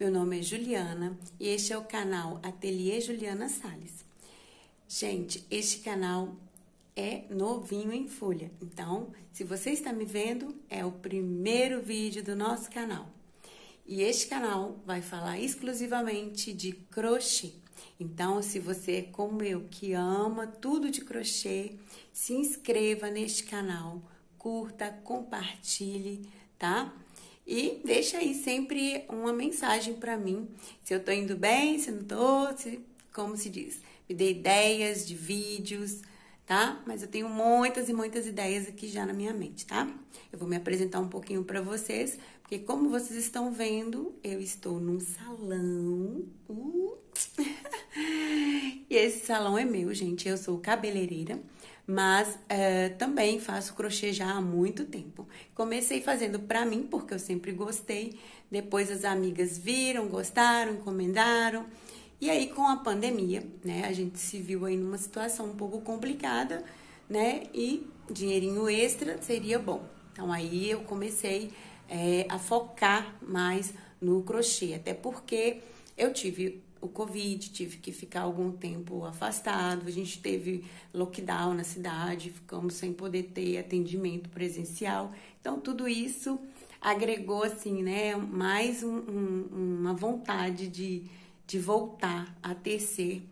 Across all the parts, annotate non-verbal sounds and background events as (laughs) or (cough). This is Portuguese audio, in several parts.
Meu nome é Juliana e este é o canal Ateliê Juliana Sales. Gente, este canal é novinho em folha, então se você está me vendo, é o primeiro vídeo do nosso canal. E este canal vai falar exclusivamente de crochê. Então, se você é como eu, que ama tudo de crochê, se inscreva neste canal, curta, compartilhe, tá? E deixa aí sempre uma mensagem para mim, se eu tô indo bem, se não tô, se, como se diz. Me dê ideias de vídeos, tá? Mas eu tenho muitas e muitas ideias aqui já na minha mente, tá? Eu vou me apresentar um pouquinho para vocês, porque como vocês estão vendo, eu estou num salão. Uh. (laughs) e esse salão é meu, gente. Eu sou cabeleireira mas é, também faço crochê já há muito tempo. Comecei fazendo para mim, porque eu sempre gostei, depois as amigas viram, gostaram, encomendaram. E aí, com a pandemia, né, a gente se viu aí numa situação um pouco complicada, né, e dinheirinho extra seria bom. Então, aí eu comecei é, a focar mais no crochê, até porque eu tive o Covid, tive que ficar algum tempo afastado, a gente teve lockdown na cidade, ficamos sem poder ter atendimento presencial. Então, tudo isso agregou, assim, né, mais um, um, uma vontade de, de voltar a tecer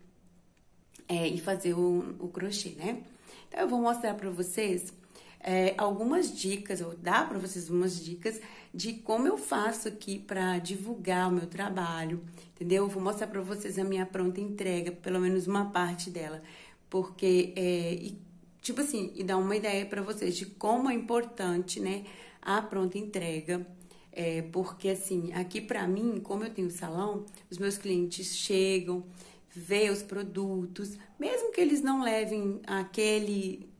é, e fazer o, o crochê, né? Então, eu vou mostrar para vocês é, algumas dicas, ou dar para vocês umas dicas de como eu faço aqui para divulgar o meu trabalho, entendeu? vou mostrar para vocês a minha pronta entrega, pelo menos uma parte dela, porque é, e, tipo assim, e dar uma ideia para vocês de como é importante, né, a pronta entrega. É, porque assim, aqui para mim, como eu tenho salão, os meus clientes chegam, vê os produtos, mesmo que eles não levem aquele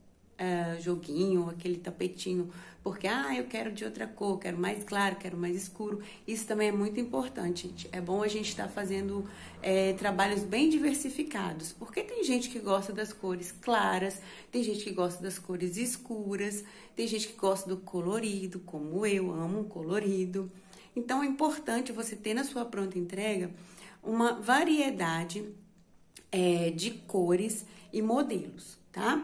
uh, joguinho, aquele tapetinho, porque, ah, eu quero de outra cor, quero mais claro, quero mais escuro. Isso também é muito importante, gente. É bom a gente estar tá fazendo é, trabalhos bem diversificados, porque tem gente que gosta das cores claras, tem gente que gosta das cores escuras, tem gente que gosta do colorido, como eu amo colorido. Então, é importante você ter na sua pronta entrega uma variedade é, de cores e modelos, tá?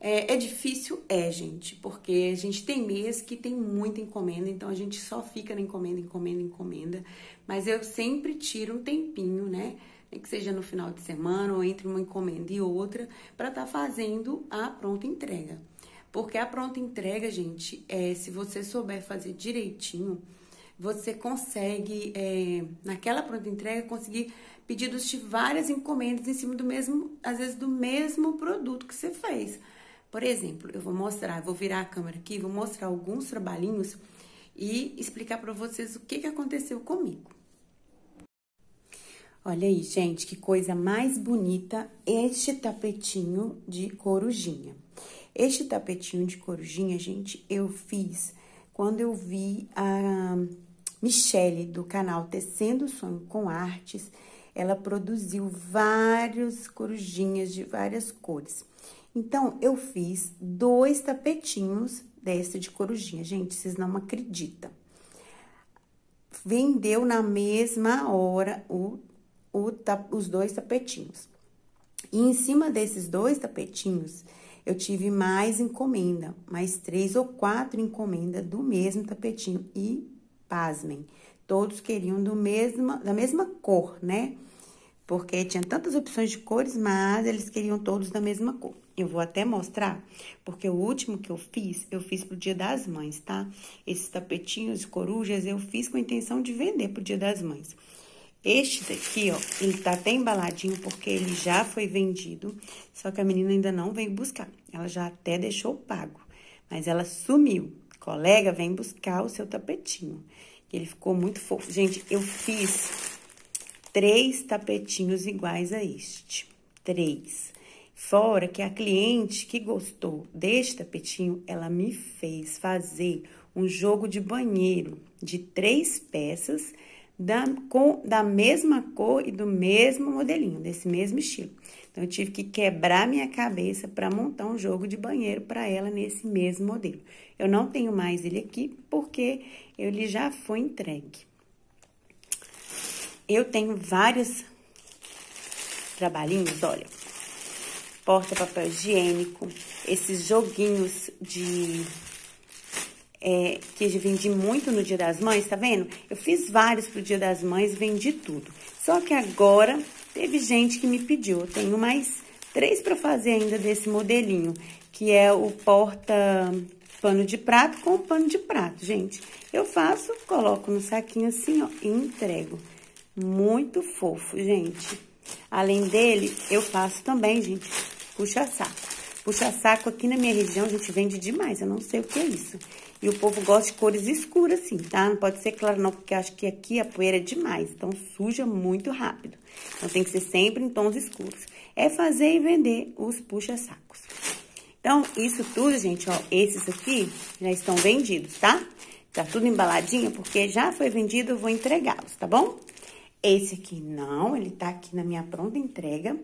É, é, difícil? É, gente, porque a gente tem mês que tem muita encomenda, então a gente só fica na encomenda, encomenda, encomenda. Mas eu sempre tiro um tempinho, né? Nem que seja no final de semana ou entre uma encomenda e outra, para estar tá fazendo a pronta entrega. Porque a pronta entrega, gente, é, se você souber fazer direitinho, você consegue, é, naquela pronta entrega, conseguir pedidos de várias encomendas em cima do mesmo, às vezes do mesmo produto que você fez. Por exemplo, eu vou mostrar, vou virar a câmera aqui, vou mostrar alguns trabalhinhos e explicar para vocês o que, que aconteceu comigo. Olha aí, gente, que coisa mais bonita este tapetinho de corujinha. Este tapetinho de corujinha, gente, eu fiz quando eu vi a Michele do canal Tecendo Sonho com Artes. Ela produziu vários corujinhas de várias cores. Então, eu fiz dois tapetinhos desse de corujinha. Gente, vocês não acreditam. Vendeu na mesma hora o, o, os dois tapetinhos. E em cima desses dois tapetinhos, eu tive mais encomenda, mais três ou quatro encomendas do mesmo tapetinho. E, pasmem, todos queriam do mesma, da mesma cor, né? Porque tinha tantas opções de cores, mas eles queriam todos da mesma cor. Eu vou até mostrar, porque o último que eu fiz, eu fiz pro Dia das Mães, tá? Esses tapetinhos de corujas eu fiz com a intenção de vender pro Dia das Mães. Este daqui, ó, ele tá até embaladinho porque ele já foi vendido, só que a menina ainda não veio buscar. Ela já até deixou pago, mas ela sumiu. Colega, vem buscar o seu tapetinho. Ele ficou muito fofo. Gente, eu fiz três tapetinhos iguais a este. Três. Fora que a cliente que gostou deste tapetinho, ela me fez fazer um jogo de banheiro de três peças da, com, da mesma cor e do mesmo modelinho, desse mesmo estilo. Então, eu tive que quebrar minha cabeça para montar um jogo de banheiro para ela nesse mesmo modelo. Eu não tenho mais ele aqui porque ele já foi entregue. Eu tenho vários trabalhinhos, olha. Porta papel higiênico, esses joguinhos de é, que vendi muito no Dia das Mães, tá vendo? Eu fiz vários pro Dia das Mães, vendi tudo. Só que agora teve gente que me pediu. Eu tenho mais três para fazer ainda desse modelinho, que é o porta pano de prato com pano de prato, gente. Eu faço, coloco no saquinho assim, ó, e entrego. Muito fofo, gente. Além dele, eu faço também, gente, puxa-saco. Puxa-saco aqui na minha região, a gente vende demais, eu não sei o que é isso. E o povo gosta de cores escuras, assim, tá? Não pode ser claro não, porque acho que aqui a poeira é demais, então suja muito rápido. Então, tem que ser sempre em tons escuros. É fazer e vender os puxa-sacos. Então, isso tudo, gente, ó, esses aqui já estão vendidos, tá? Tá tudo embaladinho, porque já foi vendido, eu vou entregá-los, tá bom? Esse aqui não, ele tá aqui na minha pronta entrega.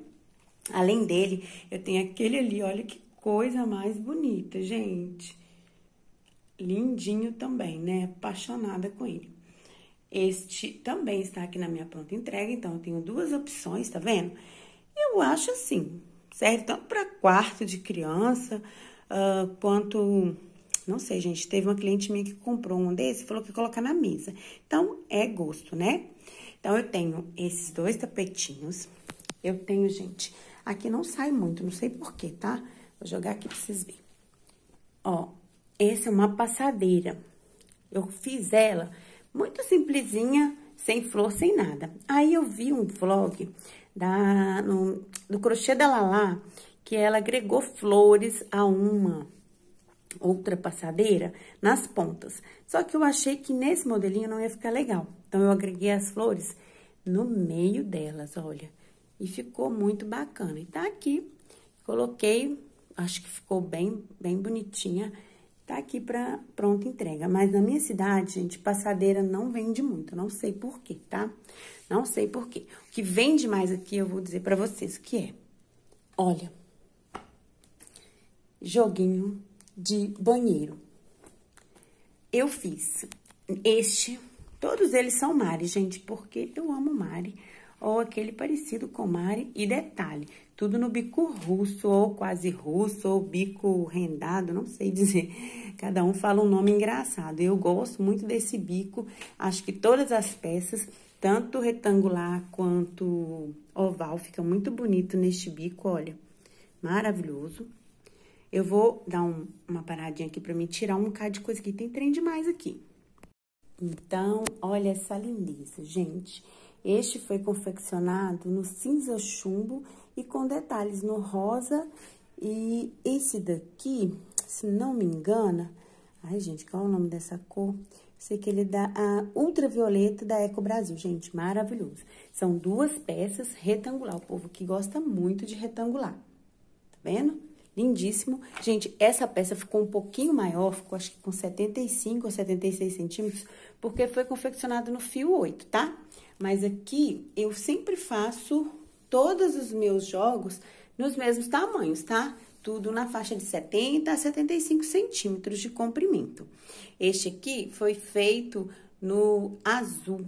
Além dele, eu tenho aquele ali, olha que coisa mais bonita, gente. Lindinho também, né? Apaixonada com ele. Este também está aqui na minha pronta entrega, então eu tenho duas opções, tá vendo? Eu acho assim, serve tanto para quarto de criança, uh, quanto não sei, gente, teve uma cliente minha que comprou um desse e falou que ia colocar na mesa. Então, é gosto, né? Então, eu tenho esses dois tapetinhos. Eu tenho, gente, aqui não sai muito, não sei porquê, tá? Vou jogar aqui pra vocês verem. Ó, essa é uma passadeira. Eu fiz ela muito simplesinha, sem flor, sem nada. Aí eu vi um vlog da, no, do crochê da Lala, que ela agregou flores a uma outra passadeira nas pontas. Só que eu achei que nesse modelinho não ia ficar legal. Então, eu agreguei as flores no meio delas, olha. E ficou muito bacana. E tá aqui, coloquei, acho que ficou bem, bem bonitinha. Tá aqui pra pronta entrega. Mas na minha cidade, gente, passadeira não vende muito. Não sei por quê, tá? Não sei por quê. O que vende mais aqui, eu vou dizer pra vocês o que é. Olha. Joguinho de banheiro. Eu fiz este, todos eles são Mari, gente, porque eu amo Mari, ou aquele parecido com Mari, e detalhe, tudo no bico russo, ou quase russo, ou bico rendado, não sei dizer, cada um fala um nome engraçado, eu gosto muito desse bico, acho que todas as peças, tanto retangular quanto oval, fica muito bonito neste bico, olha, maravilhoso. Eu vou dar um, uma paradinha aqui pra me tirar um bocado de coisa aqui. Tem trem demais aqui. Então, olha essa lindeza, gente. Este foi confeccionado no cinza chumbo e com detalhes no rosa. E esse daqui, se não me engana... Ai, gente, qual é o nome dessa cor? Sei que ele é da ultravioleta da Eco Brasil, gente, maravilhoso. São duas peças retangular, o povo que gosta muito de retangular, tá vendo? Lindíssimo. Gente, essa peça ficou um pouquinho maior, ficou acho que com 75 ou 76 centímetros, porque foi confeccionado no fio 8, tá? Mas aqui eu sempre faço todos os meus jogos nos mesmos tamanhos, tá? Tudo na faixa de 70 a 75 centímetros de comprimento. Este aqui foi feito no azul.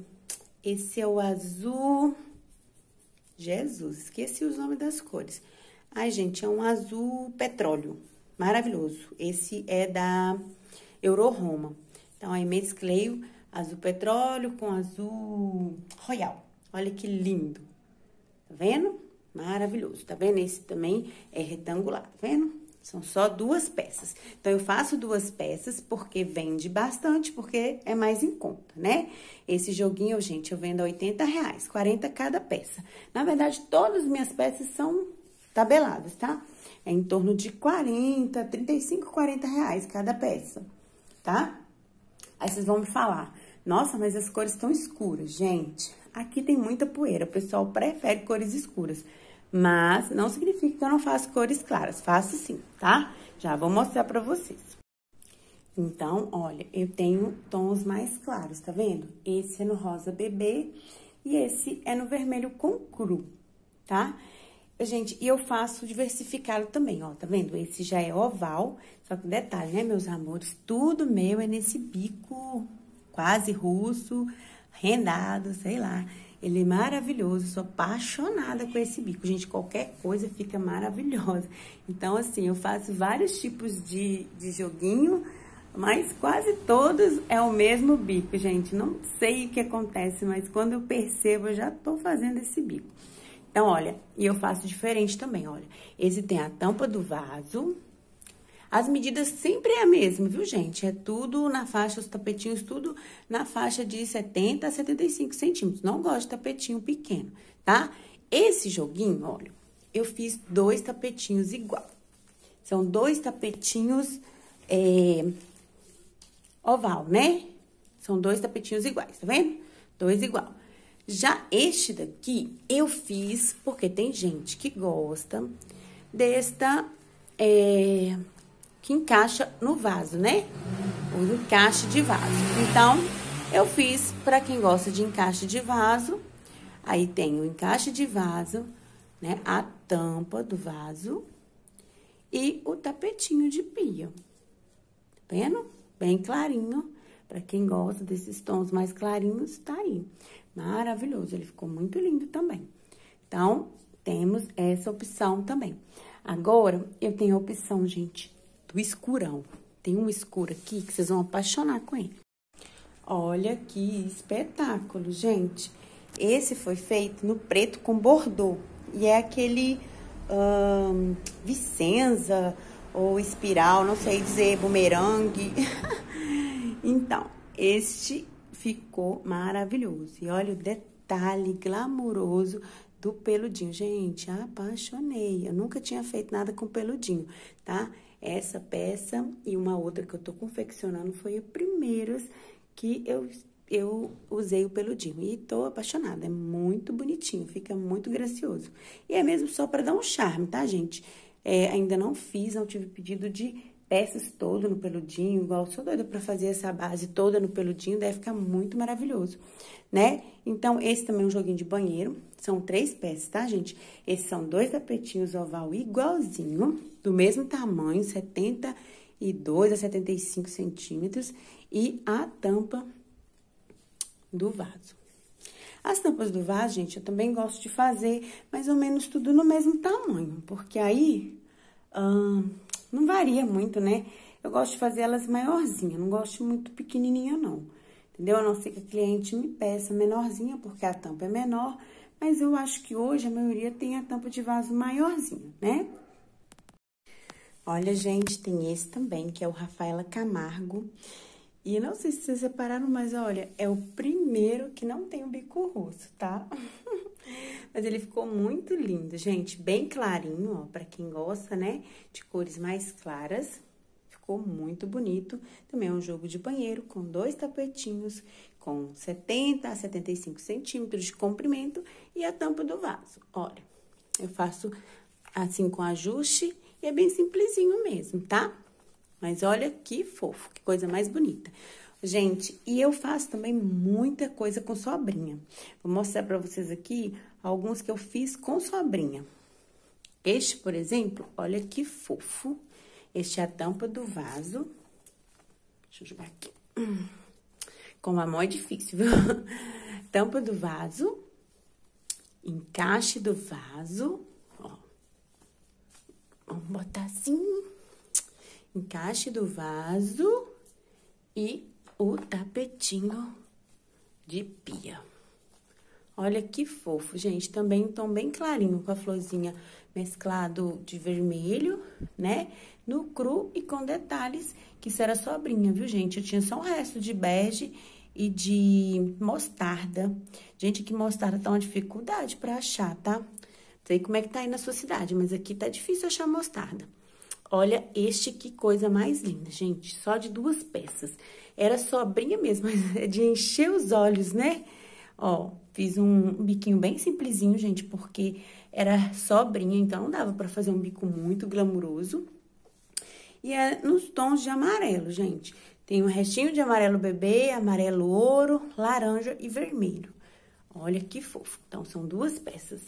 Esse é o azul... Jesus, esqueci os nomes das cores. Ai, gente, é um azul petróleo. Maravilhoso. Esse é da Euro Roma. Então, aí mesclei azul petróleo com azul royal. Olha que lindo. Tá vendo? Maravilhoso. Tá vendo? Esse também é retangular, tá vendo? São só duas peças. Então, eu faço duas peças porque vende bastante, porque é mais em conta, né? Esse joguinho, gente, eu vendo a 80 reais, 40 cada peça. Na verdade, todas as minhas peças são tabeladas, tá? É em torno de 40, 35, 40 reais cada peça, tá? Aí vocês vão me falar, nossa, mas as cores estão escuras. Gente, aqui tem muita poeira, o pessoal prefere cores escuras. Mas não significa que eu não faço cores claras, faço sim, tá? Já vou mostrar pra vocês. Então, olha, eu tenho tons mais claros, tá vendo? Esse é no rosa bebê e esse é no vermelho com cru, tá? Gente, e eu faço diversificado também, ó, tá vendo? Esse já é oval, só que detalhe, né, meus amores? Tudo meu é nesse bico quase russo, rendado, sei lá. Ele é maravilhoso, sou apaixonada com esse bico. Gente, qualquer coisa fica maravilhosa. Então, assim, eu faço vários tipos de, de joguinho, mas quase todos é o mesmo bico, gente. Não sei o que acontece, mas quando eu percebo, eu já tô fazendo esse bico. Então, olha, e eu faço diferente também, olha. Esse tem a tampa do vaso, as medidas sempre é a mesma, viu, gente? É tudo na faixa, os tapetinhos, tudo na faixa de 70 a 75 centímetros. Não gosto de tapetinho pequeno, tá? Esse joguinho, olha, eu fiz dois tapetinhos igual. São dois tapetinhos é, oval, né? São dois tapetinhos iguais, tá vendo? Dois igual. Já este daqui, eu fiz porque tem gente que gosta desta... É, que encaixa no vaso, né? O encaixe de vaso. Então, eu fiz para quem gosta de encaixe de vaso. Aí tem o encaixe de vaso, né? A tampa do vaso e o tapetinho de pia. Tá vendo? Bem clarinho. Para quem gosta desses tons mais clarinhos, tá aí. Maravilhoso, ele ficou muito lindo também. Então, temos essa opção também. Agora, eu tenho a opção, gente, do escurão. Tem um escuro aqui que vocês vão apaixonar com ele. Olha que espetáculo, gente. Esse foi feito no preto com bordô. E é aquele hum, Vicenza ou espiral, não sei dizer, bumerangue. (laughs) então, este ficou maravilhoso. E olha o detalhe glamuroso do peludinho. Gente, apaixonei. Eu nunca tinha feito nada com peludinho, tá? Essa peça e uma outra que eu tô confeccionando foi a primeiras que eu, eu usei o peludinho. E tô apaixonada, é muito bonitinho, fica muito gracioso. E é mesmo só para dar um charme, tá, gente? É, ainda não fiz, não tive pedido de peças todas no peludinho, igual sou doida para fazer essa base toda no peludinho, deve ficar muito maravilhoso, né? Então, esse também é um joguinho de banheiro, são três peças, tá, gente? Esses são dois tapetinhos oval igualzinho, do mesmo tamanho, 72 a 75 centímetros, e a tampa do vaso. As tampas do vaso, gente, eu também gosto de fazer mais ou menos tudo no mesmo tamanho, porque aí hum, não varia muito, né? Eu gosto de fazer elas maiorzinha, não gosto muito pequenininha, não. Entendeu? A não ser que a cliente me peça menorzinha, porque a tampa é menor, mas eu acho que hoje a maioria tem a tampa de vaso maiorzinha, né? Olha, gente, tem esse também, que é o Rafaela Camargo. E não sei se vocês repararam, mas olha, é o primeiro que não tem o bico rosto, tá? Mas ele ficou muito lindo, gente. Bem clarinho, ó, pra quem gosta, né? De cores mais claras. Ficou muito bonito. Também é um jogo de banheiro com dois tapetinhos, com 70 a 75 centímetros de comprimento e a tampa do vaso. Olha, eu faço assim com ajuste e é bem simplesinho mesmo, tá? Mas olha que fofo, que coisa mais bonita. Gente, e eu faço também muita coisa com sobrinha. Vou mostrar pra vocês aqui alguns que eu fiz com sobrinha. Este, por exemplo, olha que fofo. Este é a tampa do vaso. Deixa eu jogar aqui. Com a mão é difícil, viu? (laughs) tampa do vaso. Encaixe do vaso. Vamos botar assim. Encaixe do vaso e o tapetinho de pia. Olha que fofo, gente. Também um tom bem clarinho, com a florzinha mesclado de vermelho, né? No cru e com detalhes, que isso era sobrinha, viu, gente? Eu tinha só um resto de bege e de mostarda. Gente, que mostarda tá uma dificuldade pra achar, tá? sei como é que tá aí na sua cidade, mas aqui tá difícil achar mostarda. Olha este que coisa mais linda, gente, só de duas peças. Era sobrinha mesmo, (laughs) mas é de encher os olhos, né? Ó, fiz um biquinho bem simplesinho, gente, porque era sobrinha, então não dava pra fazer um bico muito glamuroso. E é nos tons de amarelo, gente. Tem um restinho de amarelo bebê, amarelo ouro, laranja e vermelho. Olha que fofo. Então, são duas peças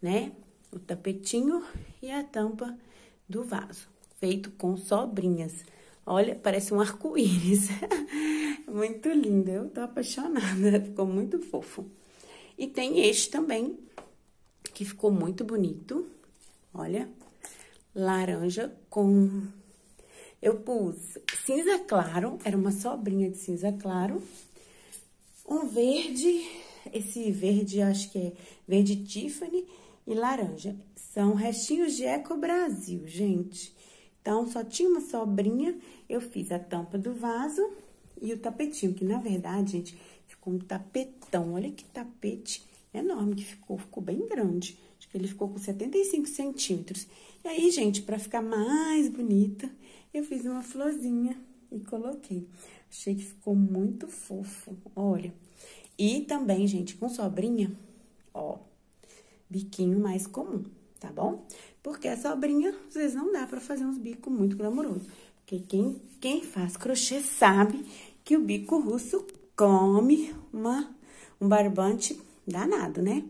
né? O tapetinho e a tampa do vaso, feito com sobrinhas. Olha, parece um arco-íris. (laughs) muito lindo, eu tô apaixonada, (laughs) ficou muito fofo. E tem este também, que ficou muito bonito. Olha, laranja com... Eu pus cinza claro, era uma sobrinha de cinza claro. Um verde, esse verde acho que é verde Tiffany e laranja. São restinhos de Eco Brasil, gente. Então, só tinha uma sobrinha, eu fiz a tampa do vaso e o tapetinho, que na verdade, gente, ficou um tapetão. Olha que tapete enorme que ficou, ficou bem grande. Acho que ele ficou com 75 centímetros. E aí, gente, pra ficar mais bonita, eu fiz uma florzinha e coloquei. Achei que ficou muito fofo, olha. E também, gente, com sobrinha, ó, biquinho mais comum, tá bom? Porque a sobrinha, às vezes, não dá pra fazer uns bicos muito glamourosos. Porque quem, quem faz crochê sabe que o bico russo come uma, um barbante danado, né?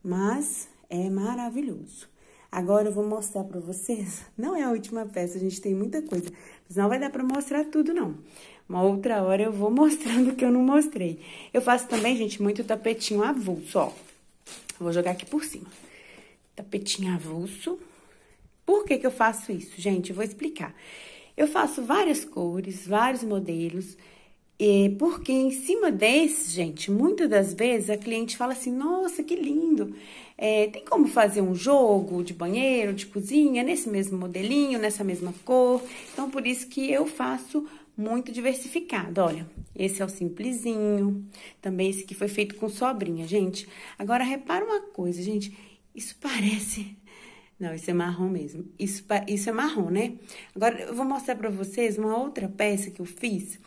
Mas é maravilhoso. Agora eu vou mostrar pra vocês, (laughs) não é a última peça, a gente tem muita coisa, mas não vai dar pra mostrar tudo, não. Uma outra hora eu vou (laughs) mostrando o que eu não mostrei. Eu faço também, gente, muito tapetinho avulso, ó. Vou jogar aqui por cima. Tapetinho avulso. Por que que eu faço isso, gente? Eu vou explicar. Eu faço várias cores, vários modelos, e porque em cima desse, gente, muitas das vezes a cliente fala assim: nossa, que lindo! É, tem como fazer um jogo de banheiro, de cozinha, nesse mesmo modelinho, nessa mesma cor? Então, por isso que eu faço muito diversificado. Olha, esse é o simplesinho, também esse que foi feito com sobrinha, gente. Agora, repara uma coisa, gente, isso (laughs) parece... Não, isso é marrom mesmo. Isso, isso é marrom, né? Agora, eu vou mostrar pra vocês uma outra peça que eu fiz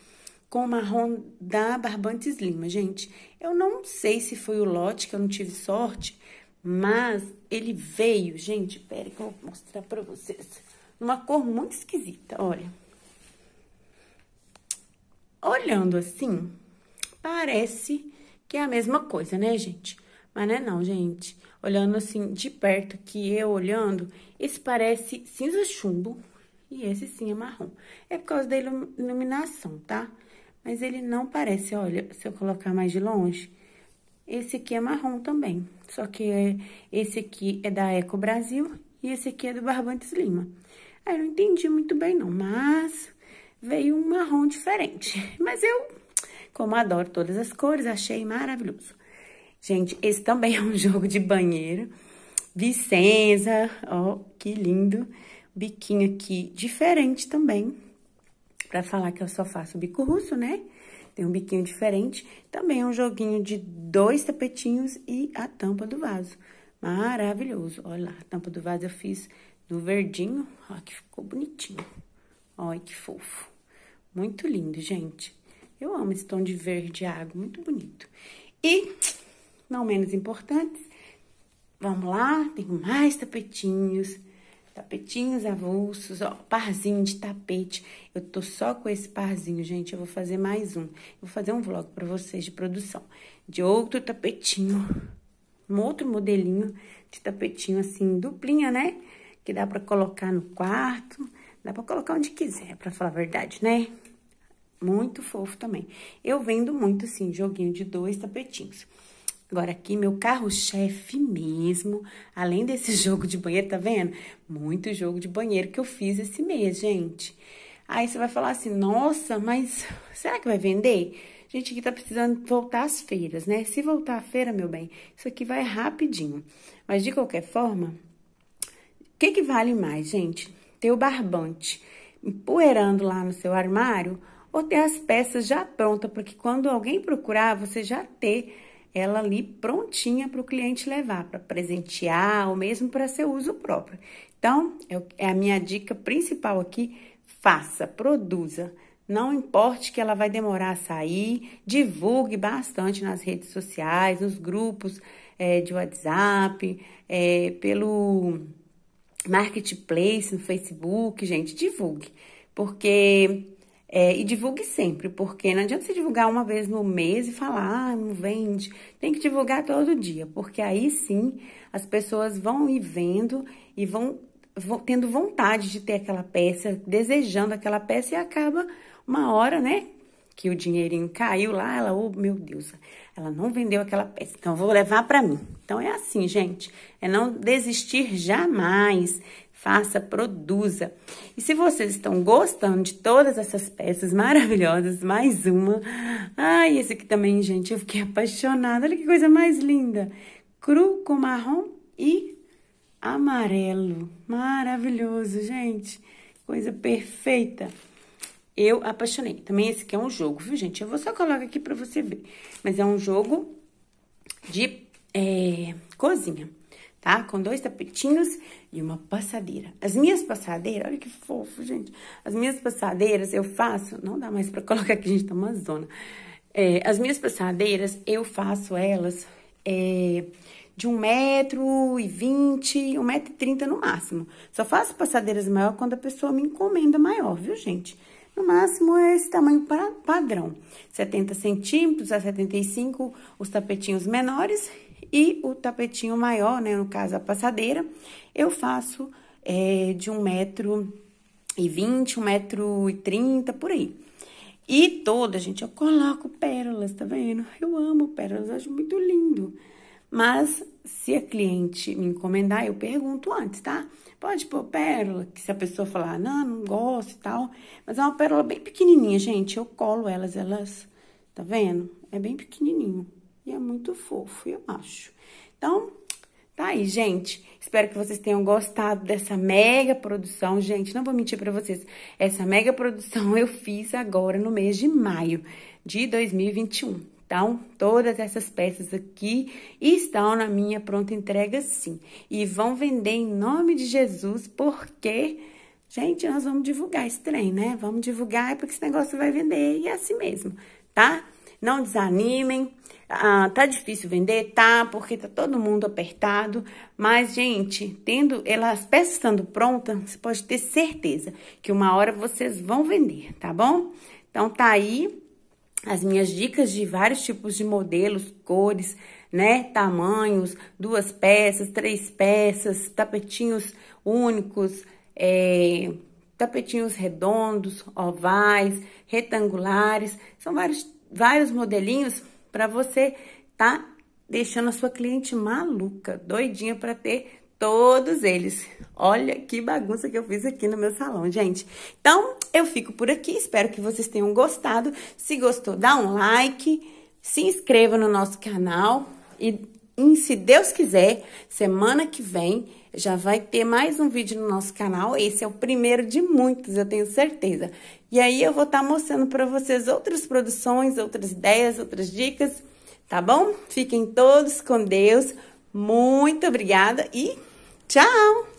com o marrom da Barbantes Lima, gente. Eu não sei se foi o lote, que eu não tive sorte, mas ele veio, gente, pera que eu vou mostrar pra vocês. Uma cor muito esquisita, olha. Olhando assim, parece que é a mesma coisa, né, gente? Mas não é não, gente. Olhando assim, de perto, que eu olhando, esse parece cinza chumbo e esse sim é marrom. É por causa da iluminação, tá? Mas ele não parece, olha, se eu colocar mais de longe, esse aqui é marrom também. Só que é, esse aqui é da Eco Brasil e esse aqui é do Barbantes Lima. Aí eu não entendi muito bem não, mas veio um marrom diferente. (laughs) Mas eu, como adoro todas as cores, achei maravilhoso. Gente, esse também (laughs) é um jogo de banheiro. Vicenza, ó, que lindo. Biquinho aqui diferente também para falar que eu só faço bico russo, né? Tem um biquinho diferente. Também é um joguinho de dois tapetinhos e a tampa do vaso. Maravilhoso. Olha lá, a tampa do vaso eu fiz no verdinho. Ó, que ficou bonitinho. Olha que fofo. Muito lindo, gente. Eu amo esse tom de verde água, muito bonito. E, não menos importantes, vamos lá, tem mais tapetinhos tapetinhos avulsos, ó, parzinho de tapete. Eu tô só com esse parzinho, gente, eu vou fazer mais um. vou fazer um vlog pra vocês de produção de outro tapetinho, um outro modelinho de tapetinho assim, duplinha, né? Que dá pra colocar no quarto, dá pra colocar onde quiser, pra falar a verdade, né? Muito fofo também. Eu vendo muito, assim, joguinho de dois tapetinhos. Agora, aqui, meu carro-chefe mesmo, além desse (laughs) jogo de banheiro, tá vendo? Muito jogo de banheiro que eu fiz esse mês, gente. Aí você vai falar assim, nossa, mas será que vai vender? Gente, aqui tá precisando voltar às feiras, né? Se voltar à feira, meu bem, isso aqui vai rapidinho. Mas, de qualquer forma, o que que vale mais, gente? Ter o barbante empoeirando lá no seu armário ou ter as peças já prontas, porque quando alguém procurar, você já ter ela ali prontinha para o cliente levar, para presentear ou mesmo para seu uso próprio. Então, é, a minha dica principal aqui: faça, produza. Não importe que ela vai demorar a sair, divulgue bastante nas redes sociais, nos grupos é, de WhatsApp, é, pelo marketplace no Facebook, gente, divulgue. Porque é, e divulgue sempre, porque não adianta você divulgar uma vez no mês e falar, ah, não vende. Tem que divulgar todo dia, porque aí sim as pessoas vão ir vendo e vão tendo vontade de ter aquela peça, desejando aquela peça e acaba uma hora, né? Que o dinheirinho caiu lá, ela, oh meu Deus, ela não vendeu aquela peça, então vou levar para mim. Então é assim, gente, é não desistir jamais. Faça, produza. E se vocês estão gostando de todas essas peças maravilhosas, mais uma. Ai, esse aqui também, gente, eu fiquei apaixonada. Olha que coisa mais linda. Cru com marrom e amarelo. Maravilhoso, gente. Coisa perfeita. Eu apaixonei. Também esse aqui é um jogo, viu, gente? Eu vou só colocar aqui pra você ver. Mas é um jogo de é, cozinha tá? Com dois tapetinhos e uma passadeira. As minhas passadeiras, olha que fofo, gente. As minhas passadeiras eu faço, não dá mais pra (laughs) colocar aqui, a gente tá uma zona. É, as minhas passadeiras, eu faço elas é, de um metro e vinte, um metro e trinta no máximo. Só faço passadeiras maior quando a pessoa me encomenda maior, viu, gente? No máximo é esse tamanho padrão. 70 centímetros a 75, os tapetinhos menores e o tapetinho maior, né, no caso a passadeira, eu faço é, de um metro e vinte, um metro e trinta, por aí. E toda, gente, eu coloco pérolas, tá vendo? Eu amo pérolas, acho muito lindo. Mas se a cliente me encomendar, eu pergunto antes, tá? Pode pôr pérola, que se a pessoa falar, não, não gosto e tal. Mas é uma pérola bem pequenininha, gente. Eu colo elas, elas, tá vendo? É bem pequenininho. E é muito fofo, eu acho. Então, tá aí, gente. Espero que vocês tenham gostado dessa mega produção. Gente, não vou mentir pra vocês. Essa mega produção eu fiz agora no mês de maio de 2021. Então, todas essas peças aqui estão na minha pronta entrega sim. E vão vender em nome de Jesus, porque, gente, nós vamos divulgar esse trem, né? Vamos divulgar porque esse negócio vai vender e é assim mesmo, tá? Não desanimem. Ah, tá difícil vender? Tá, porque tá todo mundo apertado. Mas, gente, tendo elas peças estando prontas, você pode ter certeza que uma hora vocês vão vender, tá bom? Então, tá aí as minhas dicas de vários tipos de modelos, cores, né? Tamanhos, duas peças, três peças, tapetinhos únicos, é, tapetinhos redondos, ovais, retangulares. São vários vários modelinhos para você tá deixando a sua cliente maluca, doidinha para ter todos eles. Olha que bagunça que eu fiz aqui no meu salão, gente. Então, eu fico por aqui, espero que vocês tenham gostado. Se gostou, dá um like, se inscreva no nosso canal e, e se Deus quiser, semana que vem já vai ter mais um vídeo no nosso canal. Esse é o primeiro de muitos, eu tenho certeza. E aí eu vou estar tá mostrando para vocês outras produções, outras ideias, outras dicas, tá bom? Fiquem todos com Deus. Muito obrigada e tchau!